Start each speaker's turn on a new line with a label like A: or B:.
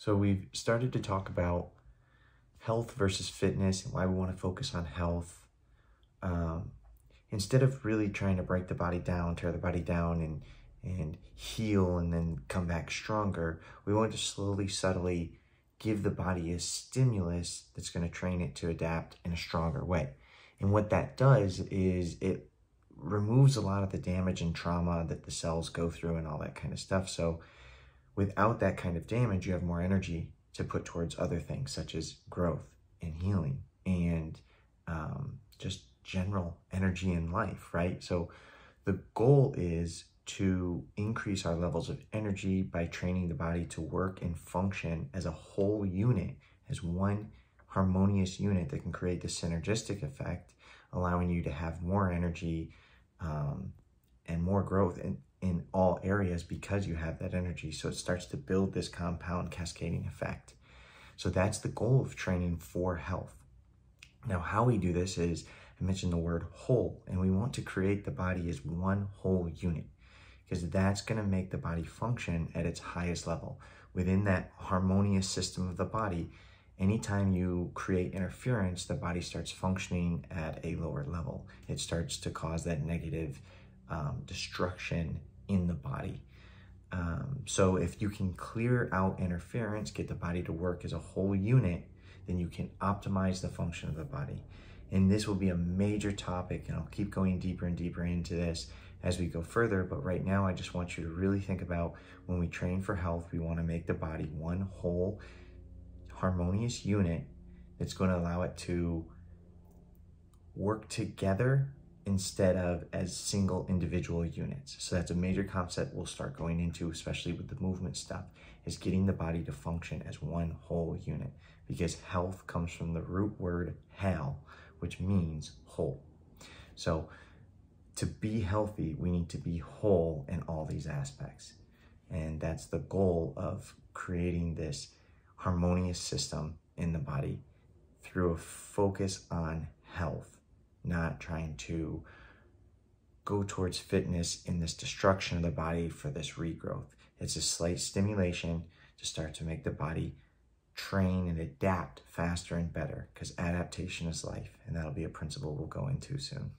A: So we've started to talk about health versus fitness and why we want to focus on health. Um, instead of really trying to break the body down, tear the body down and and heal and then come back stronger, we want to slowly, subtly give the body a stimulus that's going to train it to adapt in a stronger way. And what that does is it removes a lot of the damage and trauma that the cells go through and all that kind of stuff. So Without that kind of damage, you have more energy to put towards other things such as growth and healing and um, just general energy in life, right? So the goal is to increase our levels of energy by training the body to work and function as a whole unit, as one harmonious unit that can create the synergistic effect, allowing you to have more energy um, and more growth. And in all areas because you have that energy. So it starts to build this compound cascading effect. So that's the goal of training for health. Now, how we do this is I mentioned the word whole, and we want to create the body as one whole unit because that's going to make the body function at its highest level. Within that harmonious system of the body, anytime you create interference, the body starts functioning at a lower level. It starts to cause that negative um, destruction in the body. Um, so if you can clear out interference, get the body to work as a whole unit, then you can optimize the function of the body. And this will be a major topic, and I'll keep going deeper and deeper into this as we go further. But right now, I just want you to really think about when we train for health, we want to make the body one whole, harmonious unit that's going to allow it to work together instead of as single individual units. So that's a major concept we'll start going into, especially with the movement stuff, is getting the body to function as one whole unit because health comes from the root word hal, which means whole. So to be healthy, we need to be whole in all these aspects. And that's the goal of creating this harmonious system in the body through a focus on health not trying to go towards fitness in this destruction of the body for this regrowth. It's a slight stimulation to start to make the body train and adapt faster and better because adaptation is life. And that'll be a principle we'll go into soon.